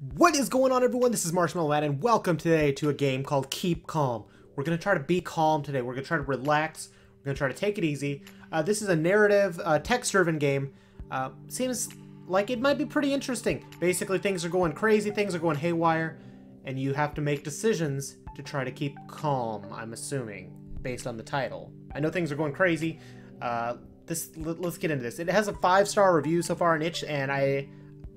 What is going on everyone? This is Marshmallow Matt and welcome today to a game called Keep Calm. We're going to try to be calm today. We're going to try to relax. We're going to try to take it easy. Uh, this is a narrative, uh, text-driven game. Uh, seems like it might be pretty interesting. Basically, things are going crazy, things are going haywire, and you have to make decisions to try to keep calm, I'm assuming, based on the title. I know things are going crazy. Uh, this Let's get into this. It has a five-star review so far on itch, and I...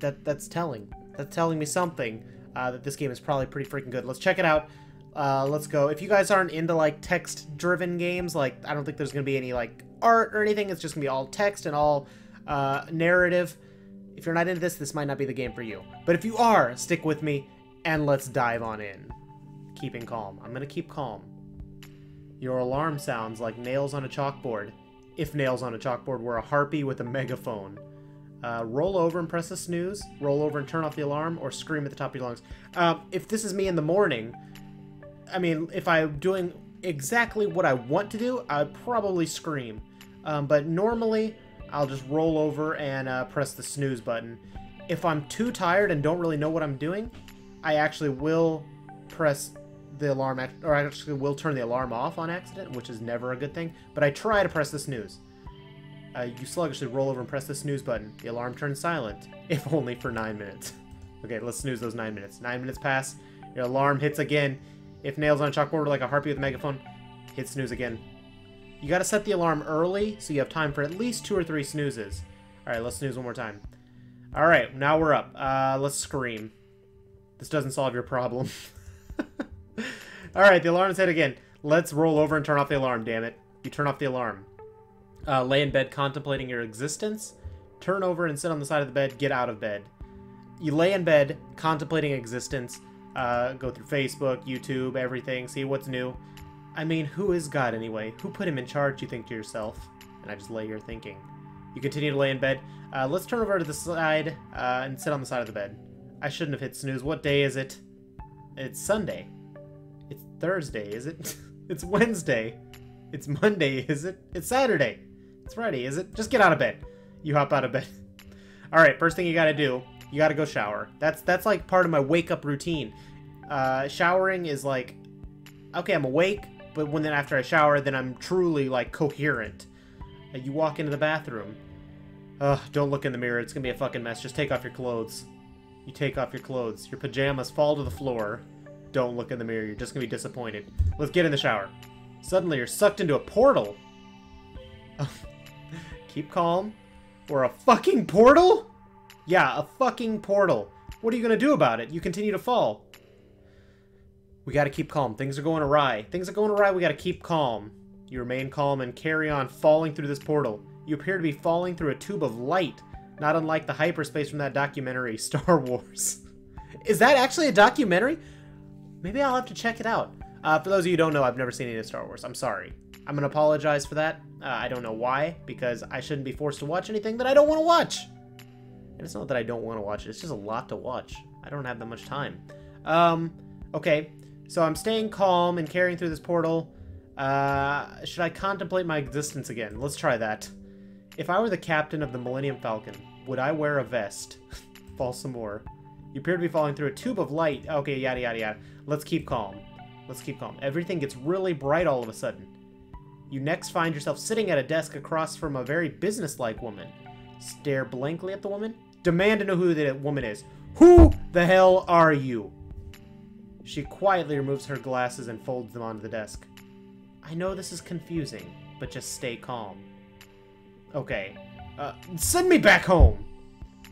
That, that's telling that's telling me something uh, that this game is probably pretty freaking good. Let's check it out. Uh, let's go. If you guys aren't into like text-driven games, like I don't think there's gonna be any like art or anything. It's just gonna be all text and all uh, narrative. If you're not into this, this might not be the game for you. But if you are, stick with me and let's dive on in. Keeping calm. I'm gonna keep calm. Your alarm sounds like nails on a chalkboard. If nails on a chalkboard were a harpy with a megaphone. Uh, roll over and press the snooze, roll over and turn off the alarm, or scream at the top of your lungs. Uh, if this is me in the morning, I mean, if I'm doing exactly what I want to do, I'd probably scream. Um, but normally, I'll just roll over and uh, press the snooze button. If I'm too tired and don't really know what I'm doing, I actually will press the alarm, or I actually will turn the alarm off on accident, which is never a good thing, but I try to press the snooze. Uh, you sluggishly roll over and press the snooze button. The alarm turns silent, if only for nine minutes. okay, let's snooze those nine minutes. Nine minutes pass. Your alarm hits again. If nails on a chalkboard like a harpy with a megaphone, hit snooze again. You gotta set the alarm early, so you have time for at least two or three snoozes. Alright, let's snooze one more time. Alright, now we're up. Uh, let's scream. This doesn't solve your problem. Alright, the alarm's hit again. Let's roll over and turn off the alarm, damn it. You turn off the alarm uh, lay in bed contemplating your existence, turn over and sit on the side of the bed, get out of bed. You lay in bed contemplating existence, uh, go through Facebook, YouTube, everything, see what's new. I mean, who is God anyway? Who put him in charge, you think to yourself? And I just lay here thinking. You continue to lay in bed. Uh, let's turn over to the side uh, and sit on the side of the bed. I shouldn't have hit snooze. What day is it? It's Sunday. It's Thursday, is it? it's Wednesday. It's Monday, is it? It's Saturday. It's Friday, is it? Just get out of bed. You hop out of bed. All right, first thing you got to do, you got to go shower. That's that's like part of my wake up routine. Uh, showering is like, okay, I'm awake, but when then after I shower, then I'm truly like coherent. Uh, you walk into the bathroom. Ugh, don't look in the mirror. It's gonna be a fucking mess. Just take off your clothes. You take off your clothes. Your pajamas fall to the floor. Don't look in the mirror. You're just gonna be disappointed. Let's get in the shower. Suddenly you're sucked into a portal. Keep calm. Or a fucking portal? Yeah, a fucking portal. What are you gonna do about it? You continue to fall. We gotta keep calm. Things are going awry. Things are going awry, we gotta keep calm. You remain calm and carry on falling through this portal. You appear to be falling through a tube of light, not unlike the hyperspace from that documentary, Star Wars. Is that actually a documentary? Maybe I'll have to check it out. Uh, for those of you who don't know, I've never seen any of Star Wars. I'm sorry. I'm to apologize for that. Uh, I don't know why, because I shouldn't be forced to watch anything that I don't want to watch. And it's not that I don't want to watch it, it's just a lot to watch. I don't have that much time. Um, okay, so I'm staying calm and carrying through this portal. Uh, should I contemplate my existence again? Let's try that. If I were the captain of the Millennium Falcon, would I wear a vest? Fall some more. You appear to be falling through a tube of light. Okay, yada yada yada. Let's keep calm. Let's keep calm. Everything gets really bright all of a sudden. You next find yourself sitting at a desk across from a very businesslike woman. Stare blankly at the woman. Demand to know who the woman is. Who the hell are you? She quietly removes her glasses and folds them onto the desk. I know this is confusing, but just stay calm. Okay. Uh, send me back home!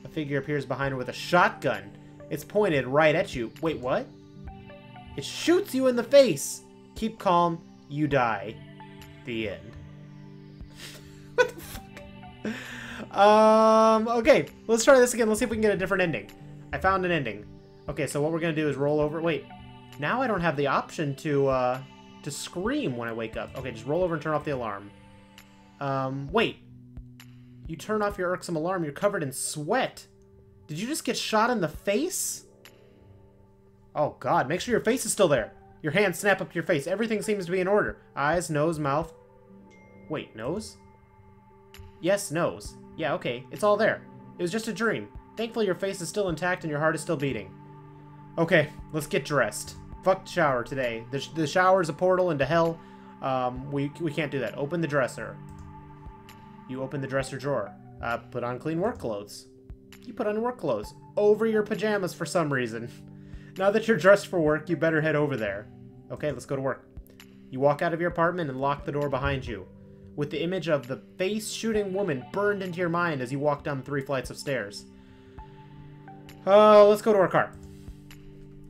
A figure appears behind her with a shotgun. It's pointed right at you. Wait, what? It shoots you in the face! Keep calm, you die. The end. what the fuck? Um, okay, let's try this again. Let's see if we can get a different ending. I found an ending. Okay, so what we're gonna do is roll over. Wait, now I don't have the option to, uh, to scream when I wake up. Okay, just roll over and turn off the alarm. Um, wait. You turn off your irksome alarm, you're covered in sweat. Did you just get shot in the face? Oh god, make sure your face is still there. Your hands snap up to your face. Everything seems to be in order. Eyes, nose, mouth. Wait, nose? Yes, nose. Yeah, okay. It's all there. It was just a dream. Thankfully, your face is still intact and your heart is still beating. Okay, let's get dressed. Fuck the shower today. The, sh the shower is a portal into hell. Um, we, we can't do that. Open the dresser. You open the dresser drawer. Uh, put on clean work clothes. You put on work clothes. Over your pajamas for some reason. now that you're dressed for work, you better head over there. Okay, let's go to work. You walk out of your apartment and lock the door behind you. With the image of the face-shooting woman burned into your mind as you walk down three flights of stairs. Uh, let's go to our car.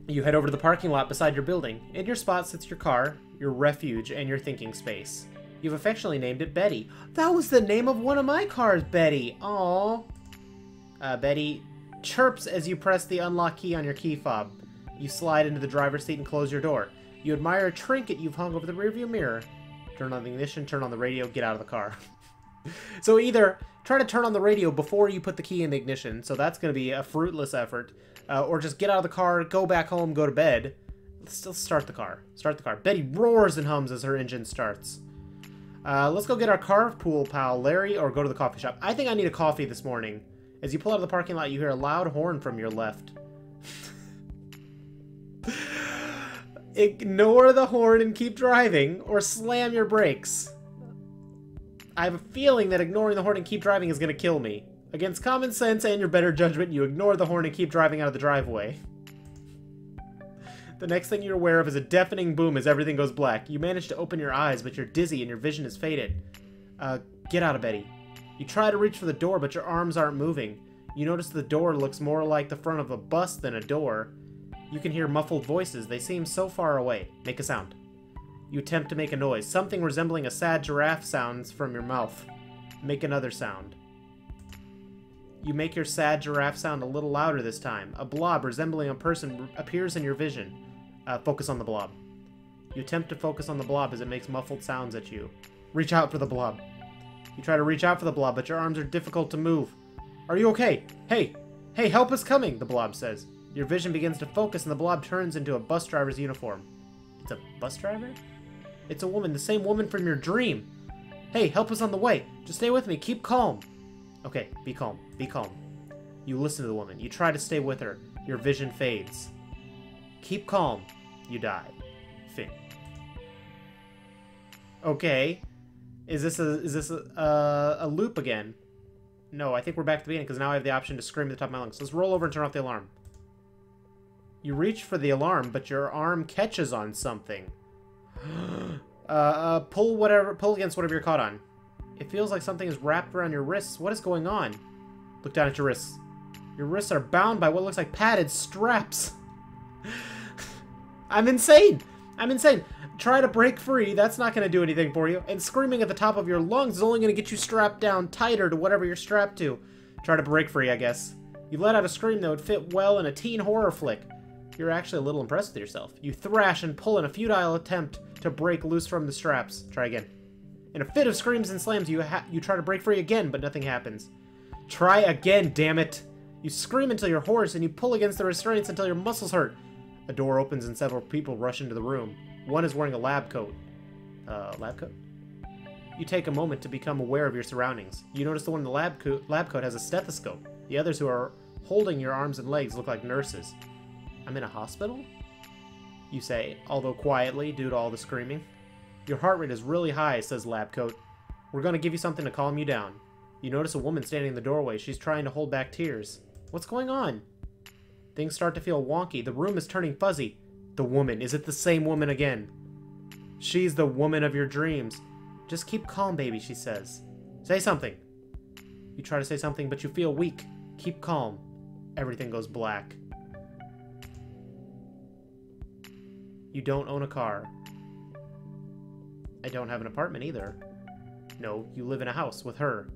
You head over to the parking lot beside your building. In your spot sits your car, your refuge, and your thinking space. You've affectionately named it Betty. That was the name of one of my cars, Betty. Aww. Uh, Betty chirps as you press the unlock key on your key fob. You slide into the driver's seat and close your door. You admire a trinket you've hung over the rearview mirror. Turn on the ignition, turn on the radio, get out of the car. so either try to turn on the radio before you put the key in the ignition, so that's going to be a fruitless effort, uh, or just get out of the car, go back home, go to bed. Let's still start the car. Start the car. Betty roars and hums as her engine starts. Uh, let's go get our carpool pal, Larry, or go to the coffee shop. I think I need a coffee this morning. As you pull out of the parking lot, you hear a loud horn from your left. Ignore the horn and keep driving, or slam your brakes. I have a feeling that ignoring the horn and keep driving is going to kill me. Against common sense and your better judgment, you ignore the horn and keep driving out of the driveway. The next thing you're aware of is a deafening boom as everything goes black. You manage to open your eyes, but you're dizzy and your vision is faded. Uh, get out of Betty. You try to reach for the door, but your arms aren't moving. You notice the door looks more like the front of a bus than a door. You can hear muffled voices. They seem so far away. Make a sound. You attempt to make a noise. Something resembling a sad giraffe sounds from your mouth. Make another sound. You make your sad giraffe sound a little louder this time. A blob resembling a person appears in your vision. Uh, focus on the blob. You attempt to focus on the blob as it makes muffled sounds at you. Reach out for the blob. You try to reach out for the blob, but your arms are difficult to move. Are you okay? Hey! Hey, help is coming, the blob says. Your vision begins to focus and the blob turns into a bus driver's uniform. It's a bus driver? It's a woman, the same woman from your dream. Hey, help is on the way. Just stay with me. Keep calm. Okay, be calm. Be calm. You listen to the woman. You try to stay with her. Your vision fades. Keep calm. You die. Fin. Okay. Is this a is this a, uh, a loop again? No, I think we're back to the beginning because now I have the option to scream at the top of my lungs. Let's roll over and turn off the alarm. You reach for the alarm, but your arm catches on something. uh, uh, pull whatever, pull against whatever you're caught on. It feels like something is wrapped around your wrists. What is going on? Look down at your wrists. Your wrists are bound by what looks like padded straps. I'm insane. I'm insane. Try to break free. That's not going to do anything for you. And screaming at the top of your lungs is only going to get you strapped down tighter to whatever you're strapped to. Try to break free, I guess. You let out a scream that would fit well in a teen horror flick. You're actually a little impressed with yourself. You thrash and pull in a futile attempt to break loose from the straps. Try again. In a fit of screams and slams, you you try to break free again, but nothing happens. Try again, damn it! You scream until you're hoarse, and you pull against the restraints until your muscles hurt. A door opens and several people rush into the room. One is wearing a lab coat. Uh, lab coat? You take a moment to become aware of your surroundings. You notice the one in the lab, co lab coat has a stethoscope. The others who are holding your arms and legs look like nurses. I'm in a hospital? You say, although quietly due to all the screaming. Your heart rate is really high, says Labcoat. We're going to give you something to calm you down. You notice a woman standing in the doorway. She's trying to hold back tears. What's going on? Things start to feel wonky. The room is turning fuzzy. The woman. Is it the same woman again? She's the woman of your dreams. Just keep calm, baby, she says. Say something. You try to say something, but you feel weak. Keep calm. Everything goes black. You don't own a car. I don't have an apartment either. No, you live in a house with her.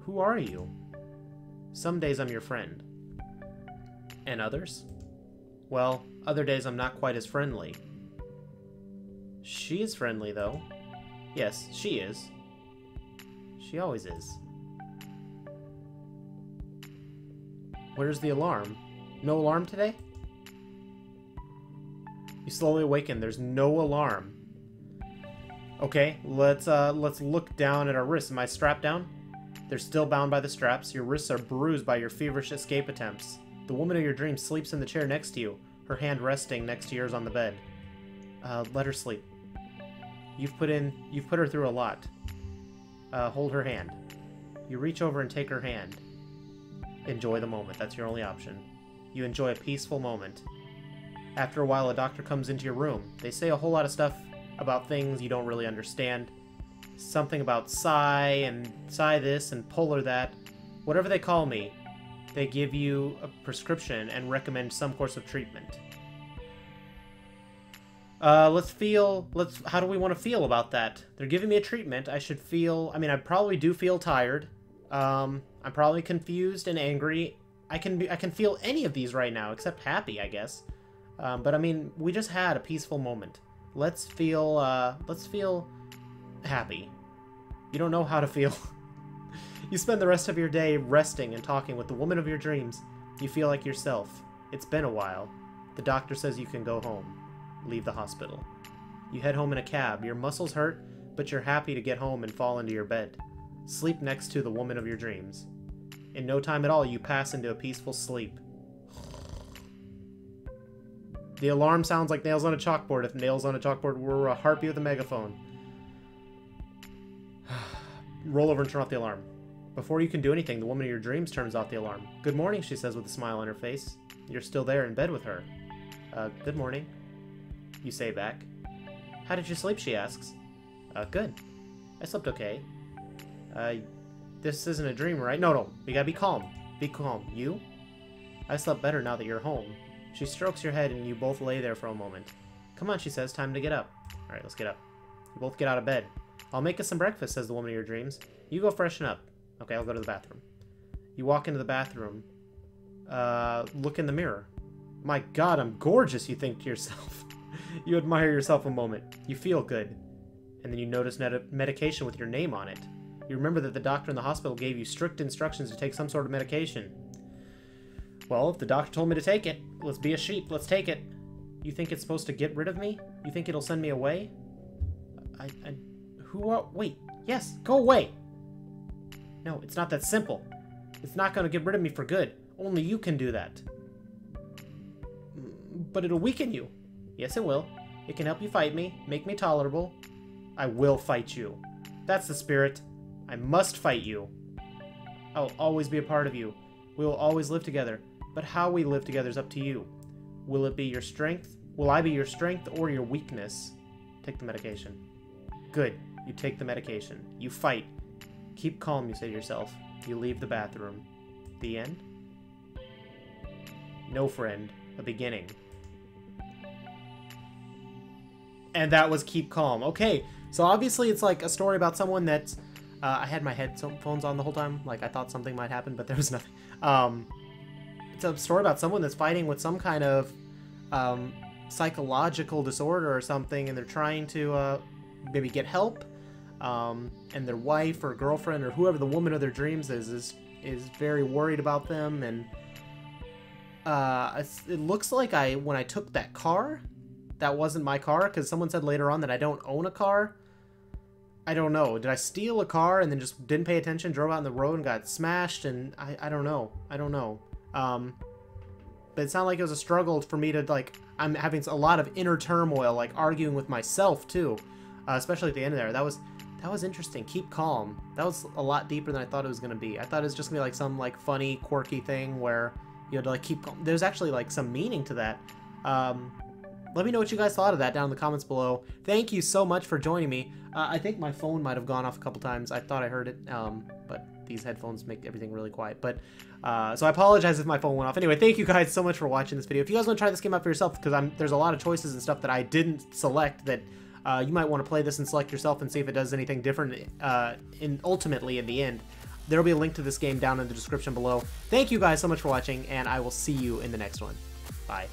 Who are you? Some days I'm your friend. And others? Well, other days I'm not quite as friendly. She is friendly, though. Yes, she is. She always is. Where's the alarm? No alarm today? You slowly awaken. There's no alarm. Okay, let's uh, let's look down at our wrists. Am I strapped down? They're still bound by the straps. Your wrists are bruised by your feverish escape attempts. The woman of your dreams sleeps in the chair next to you, her hand resting next to yours on the bed. Uh, let her sleep. You've put in, you've put her through a lot. Uh, hold her hand. You reach over and take her hand. Enjoy the moment. That's your only option. You enjoy a peaceful moment. After a while, a doctor comes into your room. They say a whole lot of stuff about things you don't really understand. Something about psi and psi this and polar that. Whatever they call me, they give you a prescription and recommend some course of treatment. Uh, let's feel, let's, how do we want to feel about that? They're giving me a treatment. I should feel, I mean, I probably do feel tired. Um, I'm probably confused and angry. I can be, I can feel any of these right now, except happy, I guess. Um, but I mean, we just had a peaceful moment. Let's feel, uh, let's feel happy. You don't know how to feel. you spend the rest of your day resting and talking with the woman of your dreams. You feel like yourself. It's been a while. The doctor says you can go home. Leave the hospital. You head home in a cab. Your muscles hurt, but you're happy to get home and fall into your bed. Sleep next to the woman of your dreams. In no time at all, you pass into a peaceful sleep. The alarm sounds like nails on a chalkboard if nails on a chalkboard were a harpy with a megaphone. Roll over and turn off the alarm. Before you can do anything, the woman of your dreams turns off the alarm. Good morning, she says with a smile on her face. You're still there in bed with her. Uh, good morning. You say back. How did you sleep, she asks. Uh, good. I slept okay. Uh, this isn't a dream, right? No, no, we gotta be calm. Be calm. You? I slept better now that you're home. She strokes your head and you both lay there for a moment. Come on, she says, time to get up. Alright, let's get up. You both get out of bed. I'll make us some breakfast, says the woman of your dreams. You go freshen up. Okay, I'll go to the bathroom. You walk into the bathroom. Uh, look in the mirror. My god, I'm gorgeous, you think to yourself. you admire yourself a moment. You feel good. And then you notice med medication with your name on it. You remember that the doctor in the hospital gave you strict instructions to take some sort of medication. Well, if the doctor told me to take it, let's be a sheep, let's take it. You think it's supposed to get rid of me? You think it'll send me away? I, I who are, wait, yes, go away! No, it's not that simple. It's not gonna get rid of me for good. Only you can do that. But it'll weaken you. Yes, it will. It can help you fight me, make me tolerable. I will fight you. That's the spirit. I must fight you. I'll always be a part of you. We will always live together. But how we live together is up to you. Will it be your strength? Will I be your strength or your weakness? Take the medication. Good. You take the medication. You fight. Keep calm, you say to yourself. You leave the bathroom. The end? No friend. A beginning. And that was Keep Calm. Okay, so obviously it's like a story about someone that's... Uh, I had my headphones on the whole time. Like, I thought something might happen, but there was nothing. Um, a story about someone that's fighting with some kind of um, psychological disorder or something, and they're trying to uh, maybe get help. Um, and their wife or girlfriend or whoever the woman of their dreams is is is very worried about them. And uh, it looks like I when I took that car, that wasn't my car because someone said later on that I don't own a car. I don't know. Did I steal a car and then just didn't pay attention, drove out on the road and got smashed? And I, I don't know. I don't know. Um, but it sounded like it was a struggle for me to, like, I'm having a lot of inner turmoil, like, arguing with myself, too. Uh, especially at the end there. That was, that was interesting. Keep calm. That was a lot deeper than I thought it was to be. I thought it was just to be, like, some, like, funny, quirky thing where you had to, like, keep calm. There's actually, like, some meaning to that. Um, let me know what you guys thought of that down in the comments below. Thank you so much for joining me. Uh, I think my phone might have gone off a couple times. I thought I heard it, um, these headphones make everything really quiet. But uh, so I apologize if my phone went off. Anyway, thank you guys so much for watching this video. If you guys want to try this game out for yourself, because there's a lot of choices and stuff that I didn't select that uh, you might want to play this and select yourself and see if it does anything different uh, in ultimately in the end. There will be a link to this game down in the description below. Thank you guys so much for watching, and I will see you in the next one. Bye.